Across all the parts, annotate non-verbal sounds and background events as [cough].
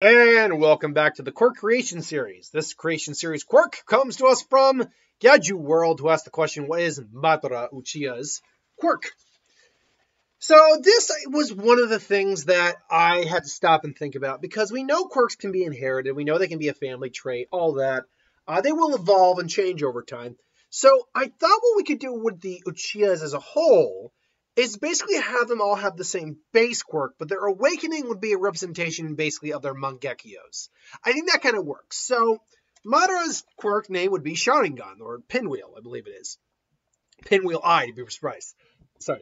And welcome back to the Quirk Creation Series. This Creation Series quirk comes to us from Gyaju World, who asked the question, what is Madara Uchiha's quirk? So this was one of the things that I had to stop and think about because we know quirks can be inherited. We know they can be a family trait, all that. Uh, they will evolve and change over time. So I thought what we could do with the Uchihas as a whole is basically have them all have the same base quirk, but their awakening would be a representation basically of their Mangekyous. I think that kind of works. So Madara's quirk name would be Sharingan, or Pinwheel, I believe it is. Pinwheel Eye, to be precise. Sorry.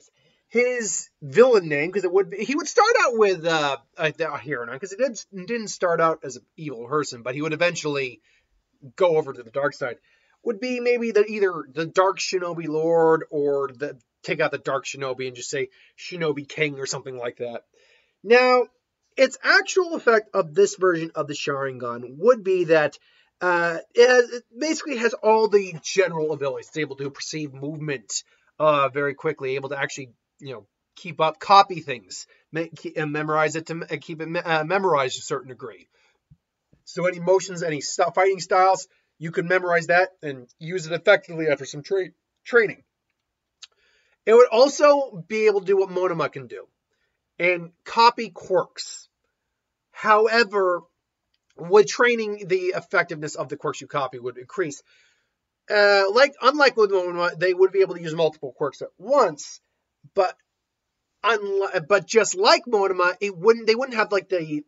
His villain name, because it would be, he would start out with uh, a, a hero because he did, didn't start out as an evil person, but he would eventually go over to the dark side would be maybe the either the Dark Shinobi Lord or the take out the Dark Shinobi and just say Shinobi King or something like that. Now, its actual effect of this version of the Sharingan would be that uh, it, has, it, basically has all the general abilities. It's able to perceive movement uh, very quickly, able to actually, you know, keep up, copy things, and memorize it to keep it uh, memorized to a certain degree. So any motions, any st- fighting styles, you can memorize that and use it effectively after some tra- training. It would also be able to do what Monoma can do and copy quirks. However, with training, the effectiveness of the quirks you copy would increase. Uh, like unlike with Monoma, they would be able to use multiple quirks at once, but unlike, but just like Monoma, it wouldn't they wouldn't have like the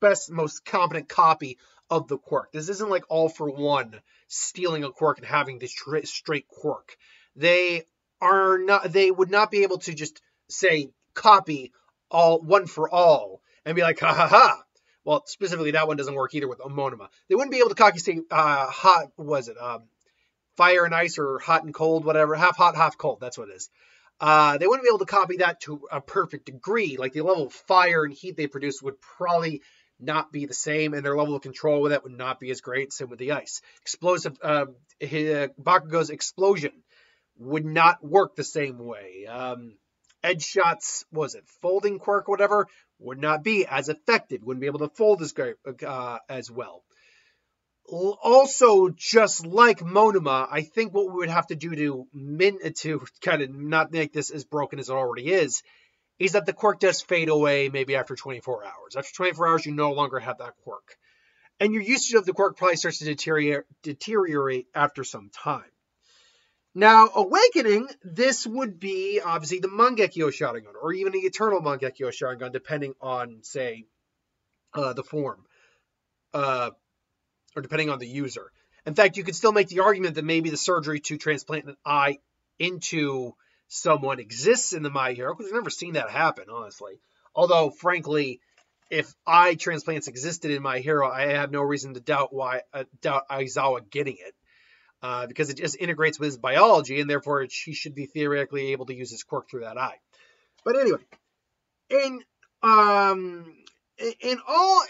best, most competent copy of the quirk. This isn't like all for one stealing a quirk and having this straight quirk. They are not they would not be able to just say copy all one for all and be like ha ha ha well specifically that one doesn't work either with Monoma they wouldn't be able to copy say uh hot was it um fire and ice or hot and cold whatever half hot half cold that's what it is uh, they wouldn't be able to copy that to a perfect degree. Like the level of fire and heat they produce would probably not be the same, and their level of control with that would not be as great. Same with the ice. Explosive, uh, Bakugo's explosion would not work the same way. Um, Edgeshot's, was it folding quirk, whatever, would not be as effective. Wouldn't be able to fold as great uh, as well. Also, just like Monoma, I think what we would have to do to min to [laughs] kind of not make this as broken as it already is, is that the quirk does fade away maybe after 24 hours. After 24 hours, you no longer have that quirk. And your usage of the quirk probably starts to deteriorate, deteriorate after some time. Now, Awakening, this would be obviously the Mangekyo Sharingan, or even the Eternal Mangekyo Sharingan, depending on, say, uh, the form, uh, or depending on the user. In fact, you could still make the argument that maybe the surgery to transplant an eye into someone exists in the My Hero, because we've never seen that happen, honestly. Although, frankly, if eye transplants existed in My Hero, I have no reason to doubt why uh, doubt Aizawa getting it uh, because it just integrates with his biology, and therefore he should be theoretically able to use his quirk through that eye. But anyway, in um, in all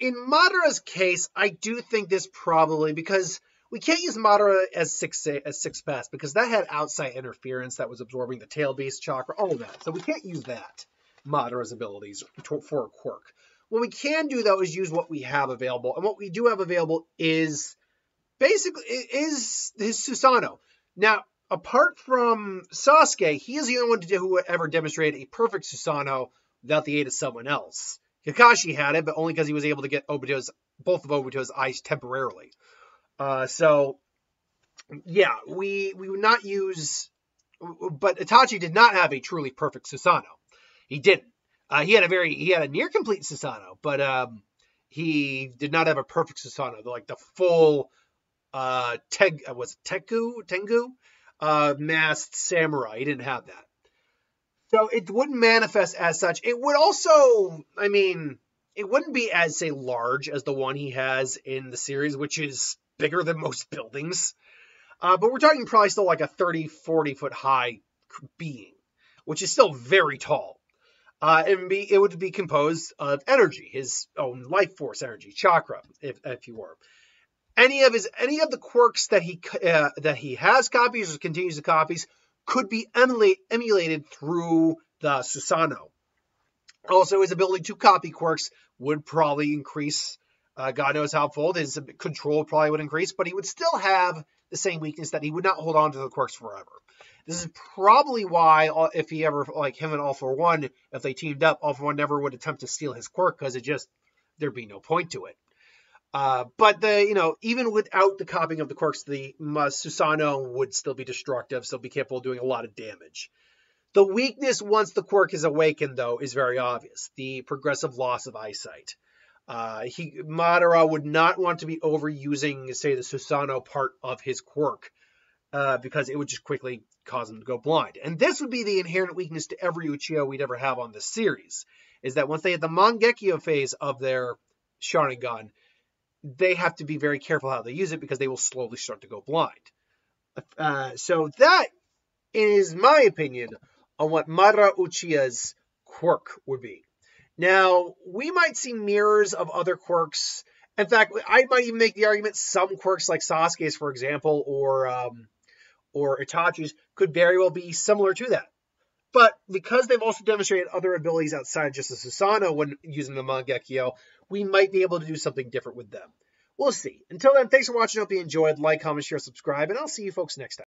in Madara's case, I do think this probably because we can't use Madara as six as Six Paths because that had outside interference that was absorbing the tail beast chakra, all of that. So we can't use that Madara's abilities for a quirk. What we can do though is use what we have available, and what we do have available is basically is his Susanoo. Now, apart from Sasuke, he is the only one who ever demonstrated a perfect Susanoo without the aid of someone else. Kakashi had it, but only because he was able to get Obito's both of Obito's eyes temporarily. Uh, so, yeah, we we would not use, but Itachi did not have a truly perfect Susanoo. He didn't. Uh, he had a very he had a near complete Susanoo, but um, he did not have a perfect Susanoo, like the full uh, Teg uh, was Teku Tengu uh, masked samurai. He didn't have that, so it wouldn't manifest as such. It would also, I mean, it wouldn't be as say large as the one he has in the series, which is bigger than most [laughs] buildings. Uh, but we're talking probably still like a 30, 40 foot high being, which is still very tall. Uh, and be, it would be composed of energy, his own life force energy, chakra, if, if you were any of his any of the quirks that he uh, that he has copies or continues to copies could be emulate, emulated through the Susanoo. Also, his ability to copy quirks would probably increase. Uh, God knows how fold his control probably would increase, but he would still have the same weakness that he would not hold on to the quirks forever. This is probably why, uh, if he ever like him and All for One, if they teamed up, All for One never would attempt to steal his quirk because it just there'd be no point to it. Uh, but the you know even without the copying of the quirks, the Susanoo would still be destructive, still be capable of doing a lot of damage. The weakness once the quirk is awakened, though, is very obvious: the progressive loss of eyesight. Uh, he Madara would not want to be overusing, say, the Susanoo part of his quirk, uh, because it would just quickly cause him to go blind. And this would be the inherent weakness to every Uchiha we'd ever have on this series, is that once they hit the Mangekyo phase of their Sharingan, they have to be very careful how they use it because they will slowly start to go blind. Uh, so that is my opinion on what Madara Uchiha's quirk would be. Now, we might see mirrors of other quirks. In fact, I might even make the argument some quirks like Sasuke's, for example, or um, or Itachi's could very well be similar to that. But because they've also demonstrated other abilities outside just the Susanoo when using the Mangekyo, we might be able to do something different with them. We'll see. Until then, thanks for watching. Hope you enjoyed. Like, comment, share, subscribe, and I'll see you folks next time.